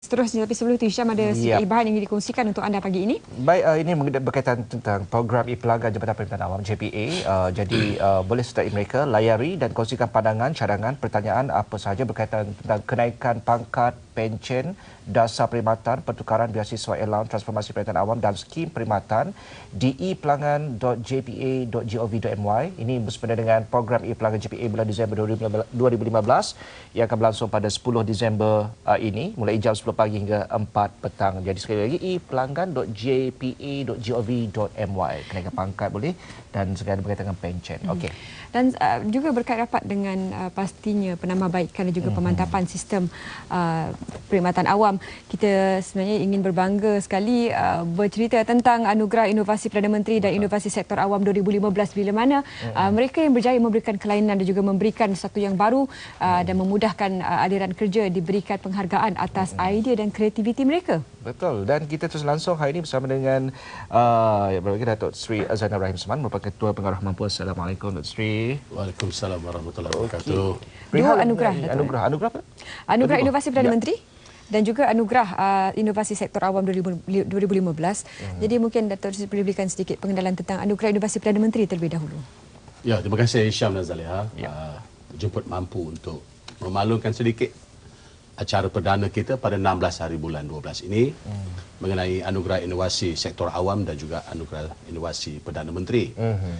Seterusnya, tapi sebelum itu Hisham ada sedikit yep. bahan yang dikongsikan untuk anda pagi ini. Baik, uh, ini berkaitan tentang program e-pelanggan Jabatan Perintah Awam JPA. Uh, jadi uh, boleh sertai mereka layari dan kongsikan pandangan, cadangan, pertanyaan apa sahaja berkaitan tentang kenaikan pangkat, pencen, dasar perkhidmatan, pertukaran biasiswa allowance, transformasi perkhidmatan awam dan skim perkhidmatan di e-pelangan.jpa.gov.my. Ini bersempena dengan program e-pelangan JPA bulan Disember 2015 yang akan berlangsung pada 10 Disember uh, ini mulai jam 10 pagi hingga 4 petang. Jadi sekali lagi e-pelangan.jpa.gov.my. Kenaikan pangkat boleh dan segala berkaitan dengan pencen. Hmm. Okey. Dan uh, juga berkait rapat dengan uh, pastinya penambahbaikan dan juga hmm. pemantapan sistem uh, perkhidmatan awam. Kita sebenarnya ingin berbangga sekali uh, bercerita tentang anugerah inovasi Perdana Menteri dan inovasi sektor awam 2015 bila mana uh, mereka yang berjaya memberikan kelainan dan juga memberikan satu yang baru uh, dan memudahkan uh, aliran kerja diberikan penghargaan atas idea dan kreativiti mereka. Betul. Dan kita terus langsung hari ini bersama dengan uh, kita Datuk Sri Azana Rahim Seman merupakan Ketua Pengarah Mampu. Assalamualaikum Datuk Sri. Waalaikumsalam warahmatullahi wabarakatuh. Dua anugerah. Anugerah. Anugerah apa? Anugerah Inovasi Perdana ya. Menteri dan juga anugerah uh, inovasi sektor awam 2015. Hmm. Jadi mungkin Datuk Sri boleh berikan sedikit pengenalan tentang anugerah inovasi Perdana Menteri terlebih dahulu. Ya, terima kasih Isyam dan Zaliha. Ya. Uh, jemput mampu untuk memaklumkan sedikit acara perdana kita pada 16 hari bulan 12 ini hmm. mengenai anugerah inovasi sektor awam dan juga anugerah inovasi Perdana Menteri. Hmm.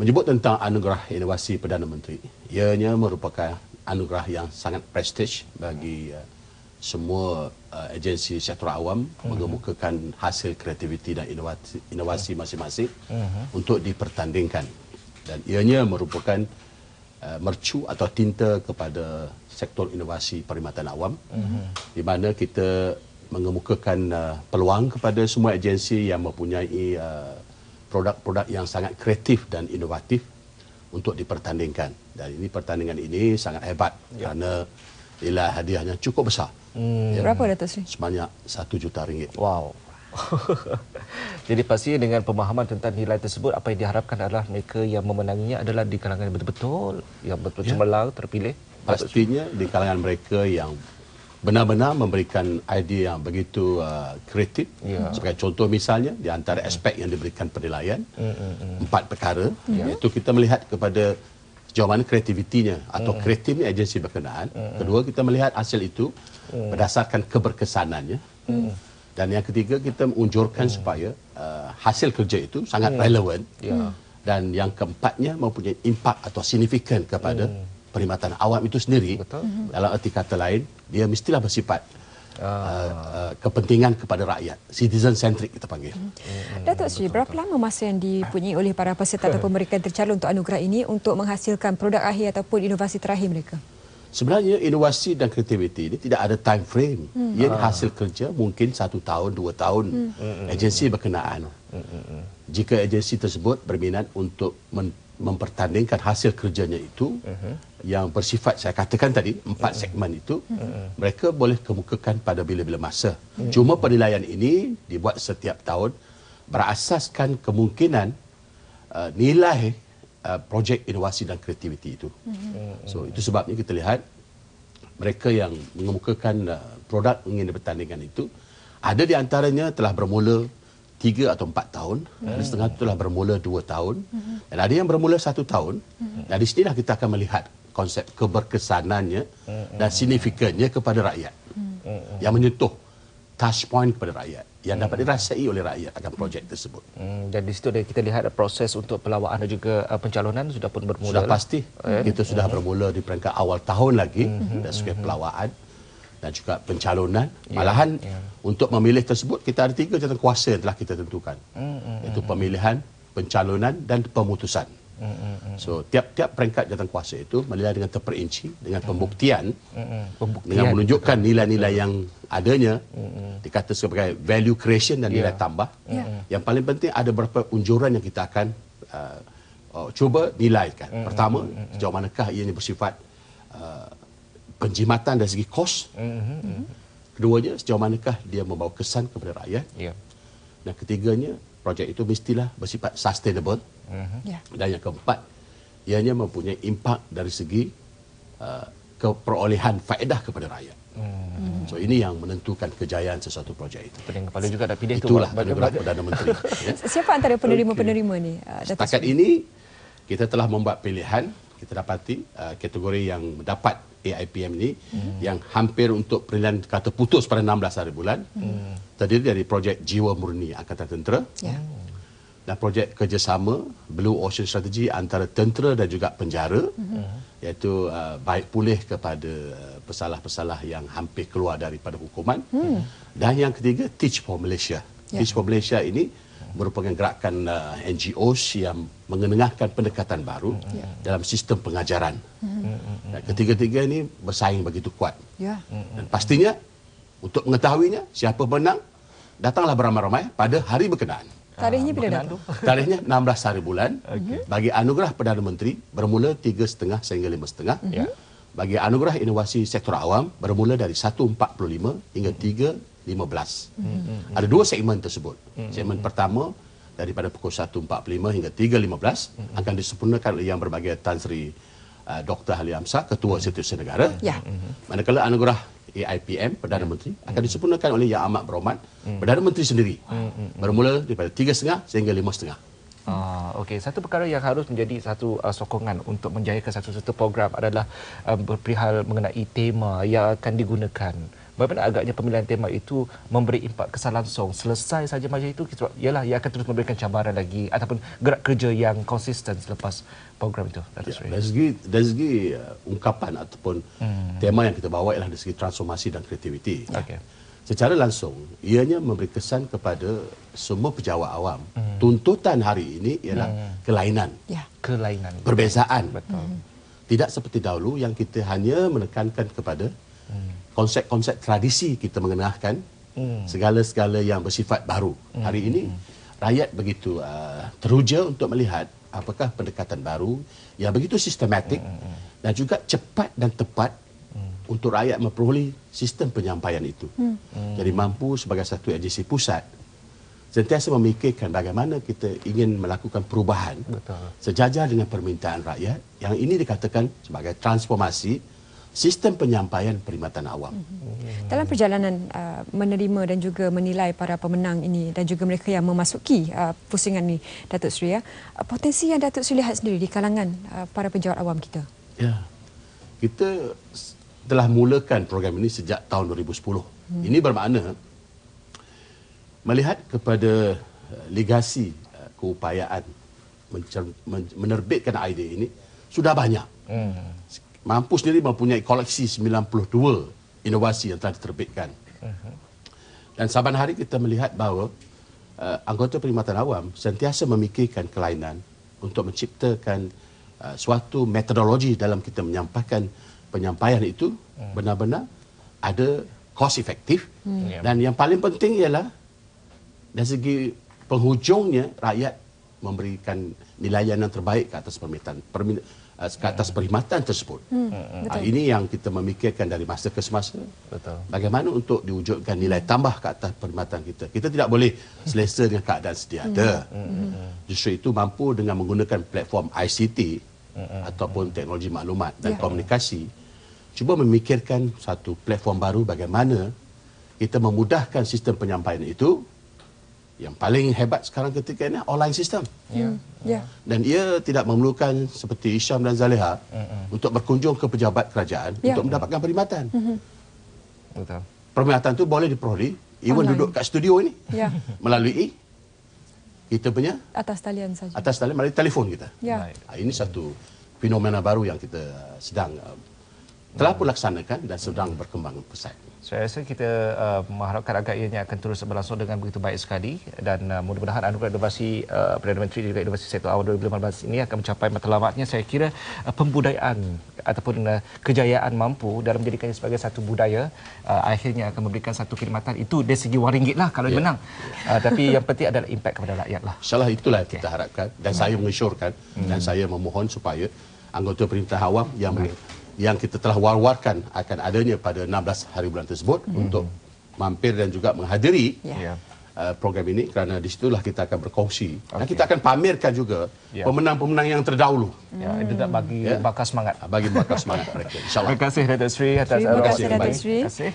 Menyebut tentang anugerah inovasi Perdana Menteri, ianya merupakan anugerah yang sangat prestige bagi uh, semua uh, agensi sektor awam hmm. mengemukakan hasil kreativiti dan inovasi, inovasi masing-masing hmm. untuk dipertandingkan. Dan ianya merupakan uh, mercu atau tinta kepada sektor inovasi perkhidmatan awam mm-hmm. di mana kita mengemukakan uh, peluang kepada semua agensi yang mempunyai uh, produk-produk yang sangat kreatif dan inovatif untuk dipertandingkan dan ini pertandingan ini sangat hebat ya. kerana nilai hadiahnya cukup besar. Hmm. Ya, Berapa Datuk Sri? Sebanyak satu juta ringgit. Wow. Jadi pasti dengan pemahaman tentang nilai tersebut apa yang diharapkan adalah mereka yang memenanginya adalah di kalangan yang betul-betul yang betul ya. cemerlang terpilih pastinya di kalangan mereka yang benar-benar memberikan idea yang begitu uh, kreatif ya. sebagai contoh misalnya di antara aspek yang diberikan penilaian mm. empat perkara ya. iaitu kita melihat kepada sejauh mana kreativitinya atau mm. kreatifnya agensi berkenaan mm. kedua kita melihat hasil itu mm. berdasarkan keberkesanannya mm. dan yang ketiga kita menunjurkan mm. supaya uh, hasil kerja itu sangat mm. relevan ya. dan yang keempatnya mempunyai impak atau signifikan kepada mm perkhidmatan awam itu sendiri Betul. dalam erti kata lain dia mestilah bersifat uh, uh, kepentingan kepada rakyat citizen centric kita panggil. Hmm. Datuk Sri berapa lama masa yang dipunyai oleh para peserta atau mereka yang tercalon untuk anugerah ini untuk menghasilkan produk akhir ataupun inovasi terakhir mereka? Sebenarnya inovasi dan kreativiti ini tidak ada time frame. Hmm. Ia ah. hasil kerja mungkin satu tahun, dua tahun hmm. agensi berkenaan. Hmm. Jika agensi tersebut berminat untuk men- mempertandingkan hasil kerjanya itu uh-huh. yang bersifat saya katakan tadi empat uh-huh. segmen itu uh-huh. mereka boleh kemukakan pada bila-bila masa. Uh-huh. Cuma penilaian ini dibuat setiap tahun berasaskan kemungkinan uh, nilai uh, projek inovasi dan kreativiti itu. Uh-huh. So itu sebabnya kita lihat mereka yang mengemukakan uh, produk ingin dipertandingkan itu ada di antaranya telah bermula tiga atau empat tahun, hmm. ada setengah itu telah bermula dua tahun, hmm. dan ada yang bermula satu tahun. Hmm. Dan di sinilah kita akan melihat konsep keberkesanannya hmm. dan signifikannya kepada rakyat. Hmm. Yang menyentuh touch point kepada rakyat yang dapat hmm. dirasai oleh rakyat akan projek tersebut. Hmm, dan di situ kita lihat proses untuk pelawaan dan juga uh, pencalonan sudah pun bermula. Sudah pasti. Eh? Kita sudah hmm. bermula di peringkat awal tahun lagi hmm. dan sebagai pelawaan dan juga pencalonan. Yeah, Malahan yeah. untuk memilih tersebut kita ada tiga jawatan kuasa yang telah kita tentukan. Mm, mm, Itu pemilihan, pencalonan dan pemutusan. Mm, mm, mm. So tiap-tiap peringkat jawatan kuasa itu menilai dengan terperinci dengan pembuktian, mm, mm. pembuktian dengan menunjukkan nilai-nilai yang adanya mm, mm. dikata sebagai value creation dan nilai yeah. tambah. Yeah. Yang paling penting ada beberapa unjuran yang kita akan uh, uh, cuba nilaikan. Mm, Pertama, mm, mm, sejauh manakah ia ini bersifat uh, penjimatan dari segi kos. Mm-hmm. Keduanya, sejauh manakah dia membawa kesan kepada rakyat. Yeah. Dan ketiganya, projek itu mestilah bersifat sustainable. Mm-hmm. Yeah. Dan yang keempat, ianya mempunyai impak dari segi uh, keperolehan faedah kepada rakyat. Mm-hmm. So ini yang menentukan kejayaan sesuatu projek itu. Pening kepala juga nak pilih Itulah tu. anugerah Perdana Menteri. ya. Siapa antara penerima-penerima ni? uh, Setakat ini kita telah membuat pilihan, kita dapati uh, kategori yang mendapat AIPM ini hmm. yang hampir untuk pilihan kata putus pada 16 hari bulan hmm. terdiri dari projek Jiwa Murni Angkatan Tentera Ya. dan projek kerjasama Blue Ocean Strategy antara tentera dan juga penjara mm-hmm. iaitu uh, baik pulih kepada uh, pesalah-pesalah yang hampir keluar daripada hukuman mm. dan yang ketiga Teach for Malaysia. Ya. Teach for Malaysia ini merupakan gerakan uh, NGOs yang mengenengahkan pendekatan baru Ya. dalam sistem pengajaran. Mm-hmm. Dan ketiga-tiga ini bersaing begitu kuat. Ya. Dan pastinya untuk mengetahuinya siapa menang datanglah beramai-ramai pada hari berkenaan. Tarikhnya bila datang? Tarikhnya 16 hari bulan okay. bagi anugerah Perdana Menteri bermula 3.5 sehingga 5.5. Ya. Bagi anugerah inovasi sektor awam bermula dari 1.45 hingga 3.15. Mm-hmm. Ada dua segmen tersebut. Mm-hmm. Segmen pertama daripada pukul 1.45 hingga 3.15 mm-hmm. akan disempurnakan oleh yang berbahagia Tan Sri uh, Dr. Ali Amsar, Ketua Setiausaha Negara. Ya. Manakala anugerah AIPM Perdana Menteri akan disempurnakan oleh Yang Amat Berhormat Perdana Menteri sendiri. Bermula daripada 3.5 sehingga 5.5. Ah, okey. Satu perkara yang harus menjadi satu uh, sokongan untuk menjayakan satu-satu program adalah uh, berperihal mengenai tema yang akan digunakan. Bagaimana agaknya pemilihan tema itu memberi impak kesan langsung selesai saja macam itu sebab ialah ia akan terus memberikan cabaran lagi ataupun gerak kerja yang konsisten selepas program itu. Datuk Seri. Dari segi dari segi uh, ungkapan ataupun hmm. tema yang kita bawa ialah dari segi transformasi dan kreativiti. Okey. Secara langsung, ianya memberi kesan kepada semua pejabat awam. Hmm. Tuntutan hari ini ialah hmm. kelainan, Ya. Kelainan. perbezaan. Betul. Tidak seperti dahulu yang kita hanya menekankan kepada konsep-konsep tradisi kita mengenahkan Hmm. segala-segala yang bersifat baru. Hari ini rakyat begitu uh, teruja untuk melihat apakah pendekatan baru yang begitu sistematik dan juga cepat dan tepat untuk rakyat memperoleh sistem penyampaian itu. Jadi mampu sebagai satu agensi pusat sentiasa memikirkan bagaimana kita ingin melakukan perubahan Betul. sejajar dengan permintaan rakyat yang ini dikatakan sebagai transformasi sistem penyampaian perkhidmatan awam. Dalam perjalanan uh, menerima dan juga menilai para pemenang ini dan juga mereka yang memasuki uh, pusingan ini Datuk Seri ya, uh, potensi yang Datuk Seri lihat sendiri di kalangan uh, para pejabat awam kita. Ya. Kita telah mulakan program ini sejak tahun 2010. Hmm. Ini bermakna melihat kepada uh, legasi uh, keupayaan mencer- men- menerbitkan idea ini sudah banyak. Hmm. Mampu sendiri mempunyai koleksi 92 inovasi yang telah diterbitkan. Dan saban hari kita melihat bahawa uh, anggota perkhidmatan awam sentiasa memikirkan kelainan untuk menciptakan uh, suatu metodologi dalam kita menyampaikan penyampaian itu benar-benar ada cost efektif Ya. dan yang paling penting ialah dari segi penghujungnya rakyat memberikan nilaian yang terbaik ke atas permintaan permin, uh, ke atas perkhidmatan tersebut. Hmm, betul. ini yang kita memikirkan dari masa ke semasa. Betul. Bagaimana untuk diwujudkan nilai tambah ke atas perkhidmatan kita. Kita tidak boleh selesa dengan keadaan sedia ada. Justru itu mampu dengan menggunakan platform ICT ataupun teknologi maklumat dan Ya. komunikasi cuba memikirkan satu platform baru bagaimana kita memudahkan sistem penyampaian itu yang paling hebat sekarang ketika ini online sistem. Ya. Ya. Dan ia tidak memerlukan seperti Isyam dan Zaleha untuk berkunjung ke pejabat kerajaan Ya. untuk mendapatkan perkhidmatan. Betul. Perkhidmatan itu boleh diperoleh even Online. duduk kat studio ini Ya. melalui kita punya Atas talian saja. atas talian melalui telefon kita. Ya. Baik. Ha, ini satu fenomena baru yang kita sedang uh, telah pun laksanakan dan sedang berkembang pesat. Saya rasa kita uh, mengharapkan agar ianya akan terus berlangsung dengan begitu baik sekali dan uh, mudah-mudahan anugerah inovasi uh, Perdana Menteri juga inovasi sektor awal 2015 ini akan mencapai matlamatnya saya kira uh, pembudayaan ataupun uh, kejayaan mampu dalam menjadikannya sebagai satu budaya uh, akhirnya akan memberikan satu khidmatan. Itu dari segi wang ringgit lah kalau Ya. menang. Uh, tapi yang penting adalah impak kepada rakyat lah. InsyaAllah itulah yang kita harapkan dan saya mengesyorkan dan saya memohon supaya anggota perintah awam yang yang kita telah war-warkan akan adanya pada 16 hari bulan tersebut untuk mampir dan juga menghadiri Ya. Ya. uh, program ini kerana di situlah kita akan berkongsi okay. dan kita akan pamerkan juga Ya. pemenang-pemenang yang terdahulu Ya, itu nak bagi Ya. bakar semangat. uh, bagi bakar semangat mereka insyaallah Terima kasih Datuk Sri atas Terima kasih, Datuk. Sri. Terima kasih.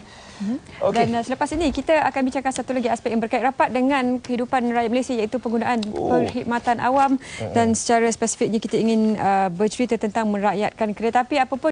Okay. Dan uh, selepas ini kita akan bincangkan satu lagi aspek yang berkait rapat dengan kehidupan rakyat Malaysia iaitu penggunaan oh. perkhidmatan awam dan secara spesifiknya kita ingin uh, bercerita tentang merakyatkan kereta api apapun